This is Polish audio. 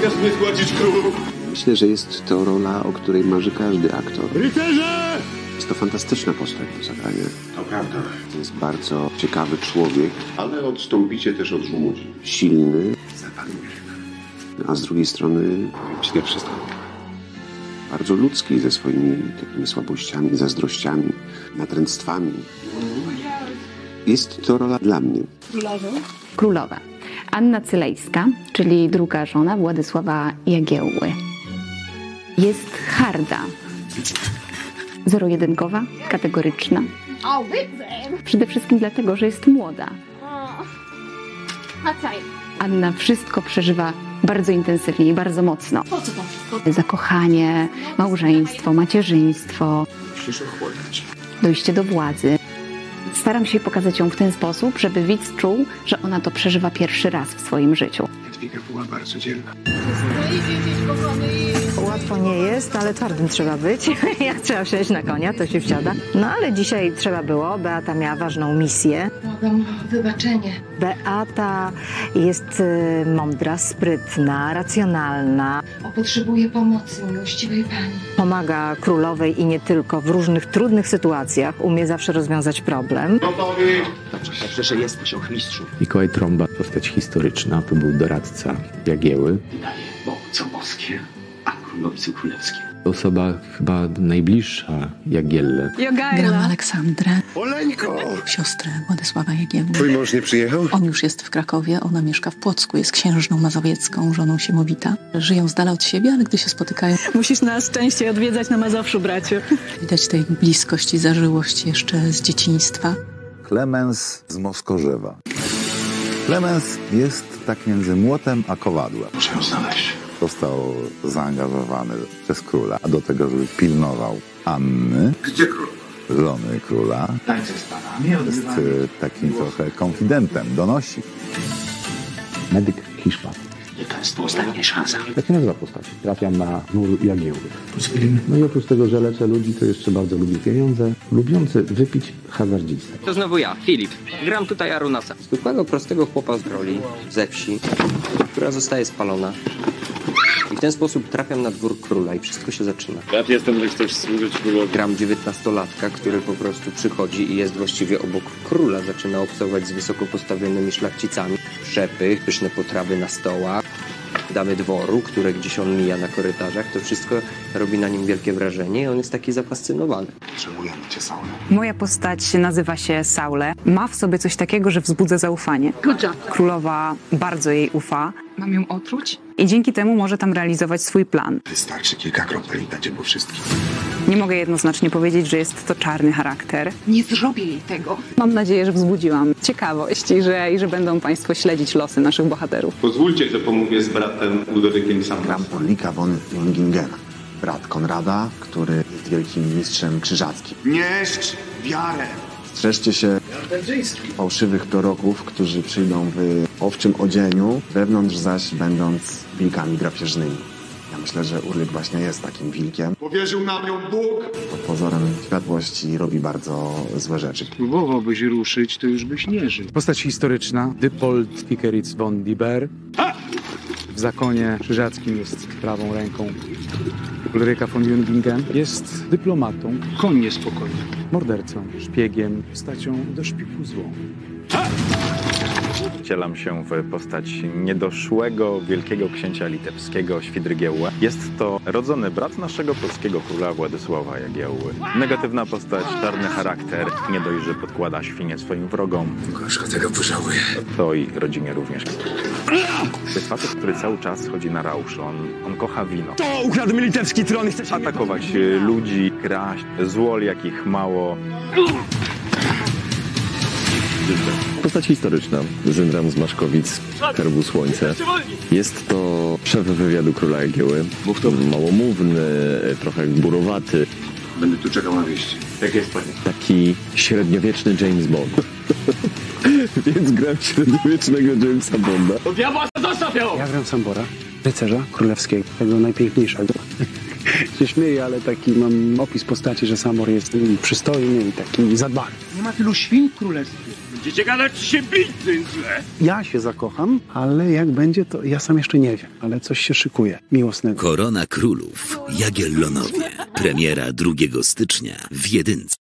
Nie każ mnie zgładzić królu! Myślę, że jest to rola, o której marzy każdy aktor. Rycerze! Jest to fantastyczna postać do zagrania. To prawda. To jest bardzo ciekawy człowiek, Ale odstąpicie też od żmudzi. silny, Zapanujesz. a z drugiej strony Powiem ci nie wszystko. bardzo ludzki ze swoimi takimi słabościami, zazdrościami, natręctwami. Jest to rola dla mnie. Królowa. Anna Cylejska, czyli druga żona Władysława Jagiełły. Jest harda. Zero-jedynkowa, kategoryczna. Przede wszystkim dlatego, że jest młoda. Anna wszystko przeżywa bardzo intensywnie i bardzo mocno. Po co to wszystko? Zakochanie, małżeństwo, macierzyństwo, Musisz ochłodnić. dojście do władzy. Staram się pokazać ją w ten sposób, żeby widz czuł, że ona to przeżywa pierwszy raz w swoim życiu. Jadwiga była bardzo dzielna. Łatwo nie jest, ale twardym trzeba być. Jak trzeba wsiąść na konia, to się wsiada. No ale dzisiaj trzeba było. Beata miała ważną misję. Błagam wybaczenie. Beata jest y, mądra, sprytna, racjonalna. O, potrzebuję pomocy, miłościwej pani. Pomaga królowej i nie tylko w różnych trudnych sytuacjach. Umie zawsze rozwiązać problem. Gotowi! Dobrze, że jesteś ochmistrzu. Mikołaj Trąba, postać historyczna, to był doradca Jagieły. Daję bo co boskie, a królowicu królewskie. Osoba chyba najbliższa Jagielle. Gram Aleksandrę, Oleńko! siostrę Władysława Jagiełły. Twój mąż nie przyjechał? On już jest w Krakowie, ona mieszka w Płocku, jest księżną mazowiecką, żoną Siemowita. Żyją z dala od siebie, ale gdy się spotykają, Musisz nas częściej odwiedzać na Mazowszu, braciu. widać tej bliskość i zażyłość jeszcze z dzieciństwa. Klemens z Moskorzewa. Klemens jest tak między młotem a kowadłem. Muszę ją znaleźć. Został zaangażowany przez króla do tego, żeby pilnował Anny, Gdzie król? żony króla. Tańce z panami Jest y, takim trochę konfidentem, donosi. Medyk Hiszpan. Jaka jest to ostatnia szansa? Tak się nazywa postać. Trafiam na nur Jagieły. No i oprócz tego, że leczę ludzi, to jeszcze bardzo lubię pieniądze. Lubiący wypić hazardzista. To znowu ja, Filip. Gram tutaj Arunasa. Zwykłego, prostego chłopa z roli, ze wsi, która zostaje spalona. I w ten sposób trafiam na dwór króla i wszystko się zaczyna. Ja jestem, że chcesz służyć królowi. Gram dziewiętnastolatka, który po prostu przychodzi i jest właściwie obok króla. Zaczyna obcować z wysoko postawionymi szlachcicami. Przepych, pyszne potrawy na stołach. Damy dworu, które gdzieś on mija na korytarzach. To wszystko robi na nim wielkie wrażenie i on jest taki zafascynowany. Potrzebujemy cię, Saule. Moja postać nazywa się Saule. Ma w sobie coś takiego, że wzbudza zaufanie. Królowa bardzo jej ufa Mam ją otruć? I dzięki temu może tam realizować swój plan. Wystarczy kilka kropel i dacie po wszystkim. Nie mogę jednoznacznie powiedzieć, że jest to czarny charakter. Nie zrobię jej tego. Mam nadzieję, że wzbudziłam ciekawość i że, i że będą Państwo śledzić losy naszych bohaterów. Pozwólcie, że pomówię z bratem Ludowikiem Gram Sambrasem. Polnika von Jungingena, brat Konrada, który jest wielkim mistrzem krzyżackim. Nieszcz wiarę! Strzeżcie się fałszywych proroków, którzy przyjdą w owczym odzieniu, wewnątrz zaś będąc wilkami drapieżnymi. Ja myślę, że Urlik właśnie jest takim wilkiem. Powierzył nam ją Bóg! Pod pozorem światłości robi bardzo złe rzeczy. Próbowałbyś ruszyć, to już byś nie żył. Postać historyczna, Dypold Kikeritz von Diber. W zakonie krzyżackim jest prawą ręką Ulryka von Jungingen. Jest dyplomatą, koń niespokojny, mordercą, szpiegiem, postacią do szpiku złą. Wcielam się w postać niedoszłego wielkiego księcia litewskiego Świdrygiełła. Jest to rodzony brat naszego polskiego króla Władysława Jagiełły. Negatywna postać, czarny charakter, nie dość, że podkłada świnie swoim wrogom, Gorzko tego pożałuję. to i rodzinie również. To jest facet, który cały czas chodzi na rausz. On, on kocha wino. To ukradł mi litewski tron i chce Atakować ludzi, kraść, złol jakich mało. Postać historyczna. Zyndram z Maszkowic, Herbu Słońce. Jest to szef wywiadu króla Jagieły. Małomówny, trochę burowaty. Będę tu czekał na wieści. Jak jest panie? Taki średniowieczny James Bond. Więc gram średniowiecznego Jamesa Bonda. Ja gram Sambora, rycerza królewskiego, tego najpiękniejszego. się śmieję, ale taki mam opis postaci, że Samor jest przystojny i taki zadbany. Nie ma tylu świn w królestwie. Będziecie gadać się bić źle. Ja się zakocham, ale jak będzie, to ja sam jeszcze nie wiem, ale coś się szykuje miłosnego. Korona Królów. Jagiellonowie. Premiera 2 stycznia w Jedynce.